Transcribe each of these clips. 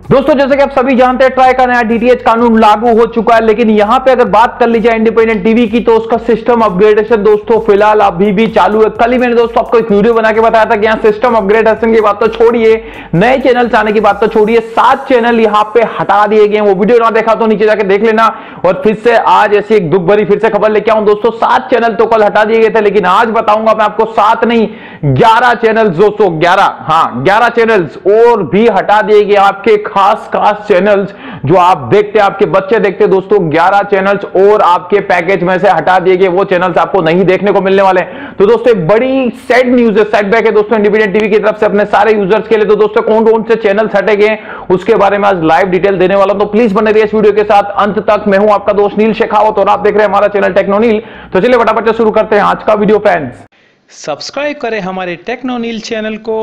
दोस्तों, जैसे कि आप सभी जानते हैं ट्राई का नया डीटीएच कानून लागू हो चुका है, लेकिन यहाँ पे अगर बात कर ली जाए इंडिपेंडेंट टीवी की तो उसका सिस्टम अपग्रेडेशन दोस्तों। फ़िलहाल अभी भी चालू है। कल ही मैंने दोस्तों आपको एक वीडियो बना के बताया था कि यहाँ सिस्टम अपग्रेडेशन की बात तो छोड़िए। नए चैनल आने की बात तो छोड़िए। सात चैनल यहाँ पे हटा दिए गए वो वीडियो ना देखा तो नीचे जाके देख लेना। और फिर से आज ऐसी एक दुख भरी फिर से खबर लेके आऊँ दोस्तों। सात चैनल तो कल हटा दिए गए थे, लेकिन आज बताऊँगा मैं आपको, सात नहीं, ग्यारह चैनल दोस्तों, ग्यारह। हाँ ग्यारह चैनल्स और भी हटा दिए गए आपके। खास खास चैनल्स जो आप देखते आपके बच्चे देखते दोस्तों 11 चैनल्स और आपके पैकेज में से हटा दिए गए, वो चैनल्स आपको नहीं देखने को मिलने वाले तो दोस्तों बड़ी सैड न्यूज़ है सेटबैक है दोस्तों इंडिपेंडेंट टीवी की तरफ़ से अपने सारे यूज़र्स के लिए। तो दोस्तों कौन कौन से चैनल्स हटे गए उसके बारे में आज लाइव डिटेल देने वाला हूँ। तो प्लीज़ बने रहिए इस वीडियो के साथ। अंत तक मैं हूँ आपका दोस्त नील शेखावत और आप देख रहे हैं हमारा चैनल टेक्नोनील तो चलिए फटाफट शुरू करते हैं आज का वीडियो फ्रेंड्स सब्सक्राइब करें हमारे टेक्नो नील चैनल को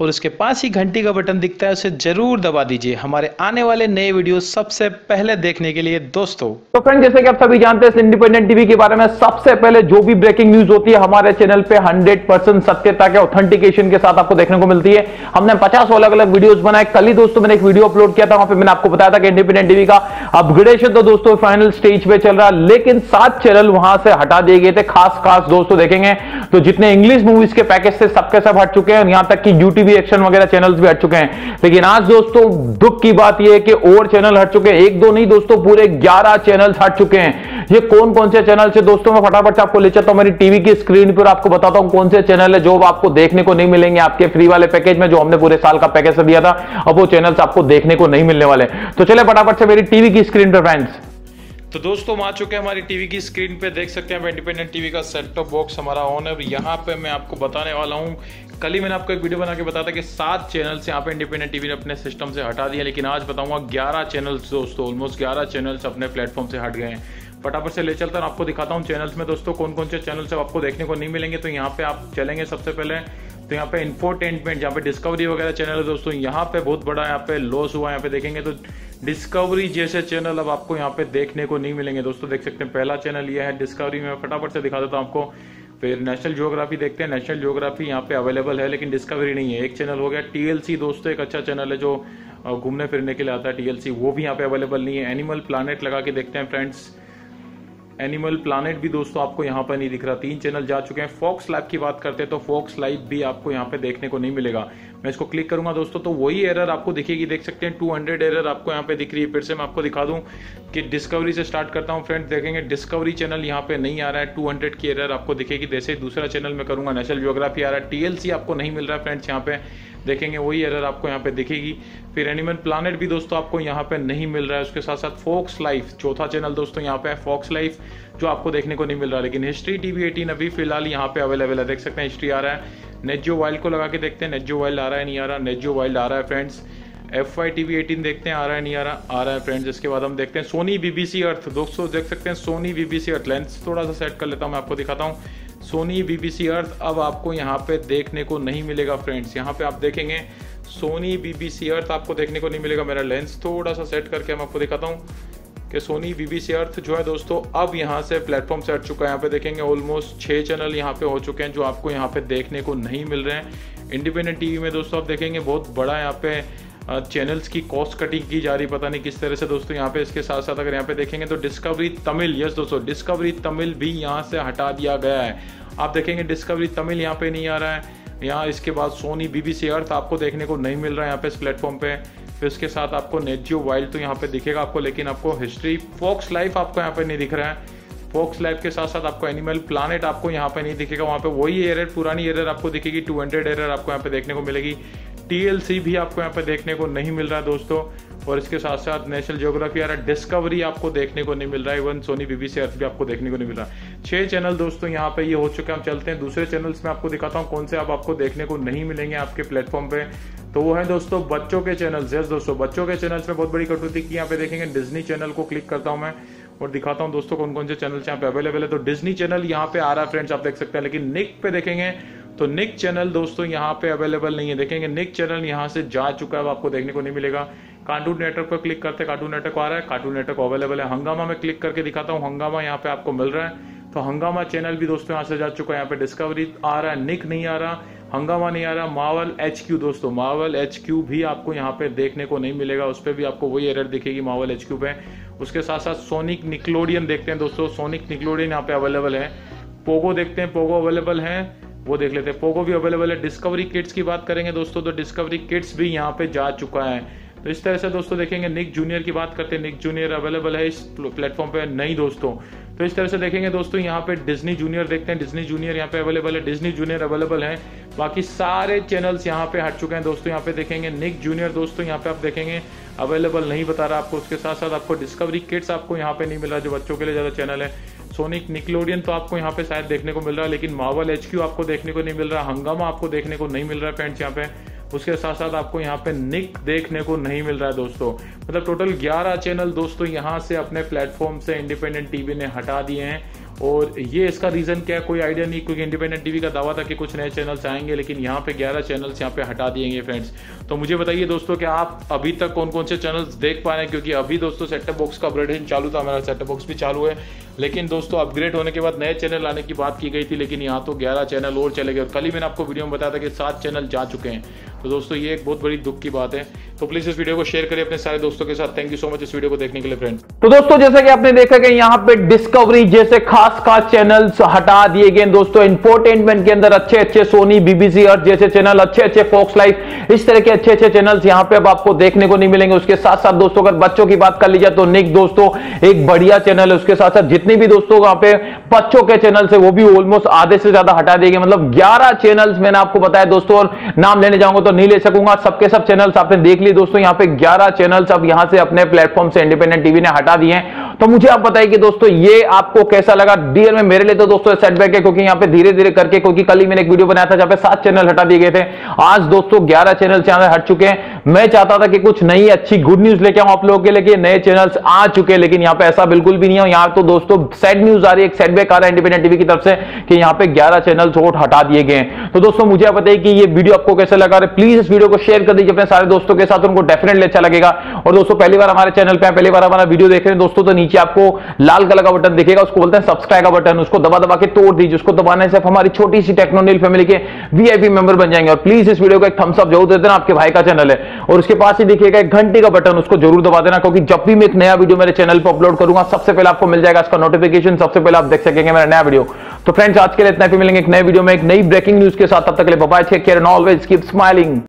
और उसके पास ही घंटी का बटन दिखता है, उसे ज़रूर दबा दीजिए। हमारे आने वाले नए वीडियो सबसे पहले देखने के लिए दोस्तों। तो फ्रेंड जैसे कि आप सभी जानते हैं इंडिपेंडेंट टीवी के बारे में सबसे पहले जो भी ब्रेकिंग न्यूज़ होती है, हमारे चैनल पे 100 परसेंट सत्यता के ऑथेंटिकेशन के साथ आपको देखने को मिलती है। हमने पचास अलग अलग वीडियो बनाए। कल ही दोस्तों मैंने एक वीडियो अपलोड किया था, वहाँ पर मैंने आपको बताया था कि इंडिपेंडेंट टीवी का अपग्रेडेशन तो दोस्तों फाइनल स्टेज पे चल रहा है, लेकिन सात चैनल वहाँ से हटा दिए गए थे। खास खास दोस्तों देखेंगे तो जितने इंग्लिश मूवीज़ के पैकेज से सबके सब हट चुके हैं। यहाँ तक कि यूटीवी एक्शन वगैरह चैनल्स भी हट चुके हैं। लेकिन आज दोस्तों, दुख की बात यह है कि और चैनल हट चुके हैं। एक दो नहीं दोस्तों, पूरे 11 चैनल्स हट चुके हैं। ये कौन कौन से चैनल से दोस्तों, मैं फटाफट से आपको ले चलता हूँ। मेरी टीवी की स्क्रीन पर आपको बताता हूँ कौन से चैनल है जो आपको देखने को नहीं मिलेंगे। आपके फ्री वाले पैकेज में जो हमने पूरे साल का पैकेज दिया था, अब वो चैनल्स आपको देखने को नहीं मिलने वाले। तो चले फटाफट से मेरी टीवी की स्क्रीन पर फ्रेंड्स तो दोस्तों, हम आ चुके हैं हमारी टीवी की स्क्रीन पे। देख सकते हैं इंडिपेंडेंट टीवी का सेट टॉप बॉक्स हमारा ऑन है। यहाँ पे मैं आपको बताने वाला हूँ। कल ही मैंने आपको एक वीडियो बना के बताया था कि सात चैनल्स यहाँ पे इंडिपेंडेंट टीवी ने अपने सिस्टम से हटा दिया। लेकिन आज बताऊँगा, ग्यारह चैनल्स दोस्तों ऑलमोस्ट ग्यारह चैनल्स अपने प्लेटफॉर्म से हट गए हैं। फटाफट से ले चलता हूँ, आपको दिखाता हूँ चैनल्स में। दोस्तों कौन कौन से चैनल्स आपको देखने को नहीं मिलेंगे तो यहाँ पे आप चलेंगे सबसे पहले। तो यहाँ पे इन्फोटेनमेंट जहाँ पे डिस्कवरी वगैरह चैनल है दोस्तों, यहाँ पे बहुत बड़ा यहाँ पे लॉस हुआ यहाँ पे देखेंगे तो डिस्कवरी जैसे चैनल अब आपको यहाँ पे देखने को नहीं मिलेंगे। दोस्तों, देख सकते हैं, पहला चैनल ये है डिस्कवरी में। फटाफट से दिखा देता हूँ आपको। फिर नेशनल ज्योग्राफी देखते हैं। नेशनल ज्योग्राफी यहाँ पे अवेलेबल है, लेकिन डिस्कवरी नहीं है। एक चैनल हो गया टीएलसी दोस्तों, एक अच्छा चैनल है जो घूमने फिरने के लिए आता है टीएलसी वो भी यहाँ पे अवेलेबल नहीं है। एनिमल प्लानट लगा के देखते हैं फ्रेंड्स एनिमल प्लानट भी दोस्तों आपको यहाँ पर नहीं दिख रहा। तीन चैनल जा चुके हैं। फॉक्स लाइव की बात करते हैं तो फॉक्स लाइव भी आपको यहाँ पे देखने को नहीं मिलेगा। मैं इसको क्लिक करूँगा दोस्तों तो वही एरर आपको दिखेगी। देख सकते हैं 200 एरर आपको यहाँ पे दिख रही है। फिर से मैं आपको दिखा दूँ कि डिस्कवरी से स्टार्ट करता हूँ। फ्रेंड्स देखेंगे डिस्कवरी चैनल यहाँ पे नहीं आ रहा है। 200 की एरर आपको दिखेगी। जैसे दूसरा चैनल मैं करूँगा। नेशनल जियोग्राफी आ रहा है। टीएलसी आपको नहीं मिल रहा। है फ्रेंड्स यहाँ पे देखेंगे, वही एरर आपको यहाँ पे दिखेगी। फिर एनिमल प्लानट भी दोस्तों आपको यहाँ पे नहीं मिल रहा है। उसके साथ साथ फोक्स लाइफ चौथा चैनल दोस्तों यहाँ पे है फोक्स लाइफ जो आपको देखने को नहीं मिल रहा। लेकिन हिस्ट्री टीवी एटीन अभी फ़िलहाल यहाँ पे अवेलेबल है। देख सकते हैं हिस्ट्री आ रहा है। नेजो वाइल्ड को लगा के देखते हैं। नेजो वाइल्ड आ रहा है, नहीं आ रहा। नेजो वाइल्ड आ रहा है friends F I TV eighteen देखते हैं, आ रहा है, नहीं आ रहा। आ रहा है फ्रेंड्स इसके बाद हम देखते हैं सोनी बीबीसी अर्थ दोस्तों, देख सकते हैं सोनी बीबीसी अर्थ लेंस थोड़ा सा सेट कर लेता हूँ, मैं आपको दिखाता हूँ। सोनी, बीबीसी अर्थ अब आपको यहाँ पे देखने को नहीं मिलेगा फ्रेंड्स यहाँ पे आप देखेंगे, सोनी, बीबीसी अर्थ आपको देखने को नहीं मिलेगा। मेरा लेंस थोड़ा सा सेट करके मैं आपको दिखाता हूँ कि सोनी, बीबीसी अर्थ जो है दोस्तों, अब यहाँ से प्लेटफॉर्म से हट चुका है। यहाँ पे देखेंगे ऑलमोस्ट छः चैनल यहाँ पे हो चुके हैं जो आपको यहाँ पे देखने को नहीं मिल रहे हैं। इंडिपेंडेंट टीवी में दोस्तों आप देखेंगे, बहुत बड़ा यहाँ पे चैनल्स की कॉस्ट कटिंग की जा रही, पता नहीं किस तरह से दोस्तों, यहाँ पे इसके साथ साथ अगर यहाँ पे देखेंगे तो डिस्कवरी तमिल यस दोस्तों डिस्कवरी तमिल भी यहाँ से हटा दिया गया है। आप देखेंगे डिस्कवरी तमिल यहाँ पे नहीं आ रहा है। यहाँ इसके बाद सोनी बीबीसी अर्थ आपको देखने को नहीं मिल रहा है यहाँ पे इस प्लेटफॉर्म पे। फिर उसके साथ आपको नेजियो वाइल्ड तो यहाँ पे दिखेगा आपको, लेकिन आपको हिस्ट्री फॉक्स लाइफ आपको यहाँ पे नहीं दिख रहा है। फॉक्स लाइफ के साथ साथ आपको एनिमल प्लानट आपको यहाँ पे नहीं दिखेगा। वहाँ पे वही एरर पुरानी एरर आपको दिखेगी 200 एरर आपको यहाँ पे देखने को मिलेगी। टीएलसी भी आपको यहाँ पे देखने को नहीं मिल रहा है दोस्तों, और इसके साथ साथ नेशनल जियोग्राफी है डिस्कवरी आपको देखने को नहीं मिल रहा है। इवन सोनी बीबीसी अर्थ भी आपको देखने को नहीं मिल रहा छह चैनल दोस्तों यहाँ पे ये हो चुके हैं। हम चलते हैं दूसरे चैनल्स में। आपको दिखाता हूँ कौन से आप आपको देखने को नहीं मिलेंगे आपके प्लेटफॉर्म पे। तो वो है दोस्तों बच्चों के चैनल यस दोस्तों, बच्चों के चैनल्स में बहुत बड़ी कटौती की यहाँ पे देखेंगे। डिजनी चैनल को क्लिक करता हूँ मैं और दिखाता हूँ दोस्तों कौन कौन से चैनल यहाँ पे अवेलेबल है। तो डिजनी चैनल यहाँ पे आ रहा है फ्रेंड्स आप देख सकते हैं। लेकिन निक पे देखेंगे तो निक चैनल दोस्तों यहाँ पे अवेलेबल नहीं है। देखेंगे निक चैनल यहाँ से जा चुका है आपको देखने को नहीं मिलेगा। कार्टून नेटवर्क पर क्लिक करते कार्टून नेटवर्क आ रहा है कार्टून नेटवर्क अवेलेबल है। हंगामा में क्लिक करके दिखाता हूँ, हंगामा यहाँ पे आपको मिल रहा है। तो हंगामा चैनल भी दोस्तों यहाँ से जा चुका है, यहाँ पे डिस्कवरी आ रहा है निक नहीं आ रहा, हंगामा नहीं आ रहा मावल एच क्यू दोस्तों मावल एच क्यू भी आपको यहाँ पे देखने को नहीं मिलेगा। उस पर भी आपको वही एरर दिखेगी मावल एच क्यू पे। उसके साथ साथ सोनिक निक्लोडियन देखते हैं दोस्तों सोनिक निक्लोडियन यहाँ पे अवेलेबल है। पोगो देखते हैं पोगो अवेलेबल है। वो देख लेते हैं। पोगो भी अवेलेबल है। डिस्कवरी किट्स की बात करेंगे दोस्तों तो डिस्कवरी किट्स भी यहाँ पे जा चुका है। तो इस तरह से दोस्तों देखेंगे निक जूनियर की बात करते हैं। निक जूनियर अवेलेबल है इस प्लेटफॉर्म पे नहीं दोस्तों। तो इस तरह से देखेंगे दोस्तों, यहाँ पे डिज्नी जूनियर देखते हैं। डिज्नी जूनियर यहाँ पे अवेलेबल है। डिज्नी जूनियर अवेलेबल है। बाकी सारे चैनल्स यहाँ पे हट चुके हैं दोस्तों। यहाँ पे देखेंगे निक जूनियर दोस्तों, यहाँ पे आप देखेंगे अवेलेबल नहीं बता रहा आपको उसके साथ साथ आपको डिस्कवरी किट्स आपको यहाँ पे नहीं मिल रहा, जो बच्चों के लिए ज़्यादा चैनल है। सोनिक निकलोडियन तो आपको यहाँ पे शायद देखने को मिल रहा है, लेकिन मावल एच आपको देखने को नहीं मिल रहा हंगामा आपको देखने को नहीं मिल रहा है फ्रेंड्स यहाँ पे। उसके साथ साथ आपको यहाँ पे निक देखने को नहीं मिल रहा है दोस्तों। मतलब टोटल 11 चैनल दोस्तों यहाँ से अपने प्लेटफॉर्म से इंडिपेंडेंट टीवी ने हटा दिए हैं। और ये इसका रीजन क्या है? कोई आइडिया नहीं, क्योंकि इंडिपेंडेंट टीवी का दावा था कि कुछ नए चैनल्स आएँगे, लेकिन यहाँ पे 11 चैनल्स यहाँ पे हटा दिए गए फ्रेंड्स तो मुझे बताइए दोस्तों कि आप अभी तक कौन कौन से चैनल्स देख पा रहे हैं? क्योंकि अभी दोस्तों सेटअप बॉक्स का अपग्रेडेशन चालू था हमारा सेटअप बॉक्स भी चालू है। लेकिन दोस्तों अपग्रेड होने के बाद नए चैनल आने की बात की गई थी, लेकिन यहाँ तो ग्यारह चैनल और चले गए। और कल ही मैंने आपको वीडियो में बताया था कि सात चैनल जा चुके हैं। तो दोस्तों, ये एक बहुत बड़ी दुख की बात है। तो प्लीज़ इस वीडियो को शेयर करिए अपने सारे दोस्तों के साथ। थैंक यू सो मच इस वीडियो को देखने के लिए फ्रेंड्स तो दोस्तों, जैसा कि आपने देखा कि यहाँ पे डिस्कवरी जैसे खास खास चैनल्स हटा दिए गए दोस्तों। इंफोटेनमेंट के अंदर अच्छे अच्छे सोनी बीबीसी और जैसे चैनल अच्छे अच्छे फोक्स लाइफ इस तरह के अच्छे अच्छे चैनल यहाँ पे अब आपको देखने को नहीं मिलेंगे। उसके साथ साथ दोस्तों, अगर बच्चों की बात कर ली जाए तो निक दोस्तों, एक बढ़िया चैनल है उसके साथ साथ। जितनी भी दोस्तों वहाँ पे बच्चों के चैनल है, वो भी ऑलमोस्ट आधे से ज़्यादा हटा दिए गए मतलब ग्यारह चैनल मैंने आपको बताया दोस्तों, और नाम लेने जाऊँगा तो नहीं ले सकूँगा। सबके सब चैनल्स आपने देख ली दोस्तों, यहाँ पे ग्यारह चैनल्स अब यहाँ से अपने प्लेटफॉर्म से इंडिपेंडेंट टीवी ने हटा दिए हैं। तो मुझे आप बताइए कि दोस्तों, ये आपको कैसा लगा? डियर में मेरे लिए तो दोस्तों सेटबैक है, क्योंकि यहाँ पे धीरे धीरे करके, क्योंकि कल ही मैंने एक वीडियो बनाया था जहाँ पे सात चैनल हटा दिए गए थे। आज दोस्तों, ग्यारह चैनल यहाँ हट चुके हैं। मैं चाहता था कि कुछ नई अच्छी गुड न्यूज़ लेके आऊँ आप लोगों के लिए नए चैनल्स आ चुके हैं, लेकिन यहाँ पे ऐसा बिल्कुल भी नहीं है। यहाँ तो दोस्तों सैड न्यूज़ आ रही है सेटबैक आ रहा है इंडिपेंडेंट टीवी की तरफ़ से, कि यहाँ पे ग्यारह चैनल हटा दिए गए तो दोस्तों, मुझे आप बताइए कि ये वीडियो आपको कैसे लगा? रहे प्लीज़ इस वीडियो को शेयर कर दीजिए अपने सारे दोस्तों के साथ, उनको डेफिनेटली अच्छा लगेगा। और दोस्तों, पहली बार हमारे चैनल पे पहली बार हमारा वीडियो देख रहे हैं, दोस्तों तो नीचे आपको लाल कलर का बटन दिखेगा, उसको बोलते हैं सब्सक्राइब का बटन उसको दबा दबा के तोड़ दीजिए, उसको दबाने से हमारी छोटी सी टेक्नोनिल फैमिली के वीआईपी मेंबर बन जाएँगे। और प्लीज़ इस वीडियो को एक थम्स अप ज़रूर दे देना, आपके भाई का चैनल है। और उसके पास ही दिखेगा एक घंटी का बटन उसको ज़रूर दबा देना, क्योंकि जब भी मैं एक नया वीडियो मेरे चैनल पर अपलोड करूँगा, सबसे पहले आपको मिल जाएगा इसका नोटिफिकेशन सबसे पहले आप देख सकेंगे मेरा नया वीडियो तो फ्रेंड्स आज के लिए इतना भी मिलेंगे एक नए वीडियो में, एक नई ब्रेकिंग न्यूज़ के साथ। तब तक के लिए bye take care and always keep smiling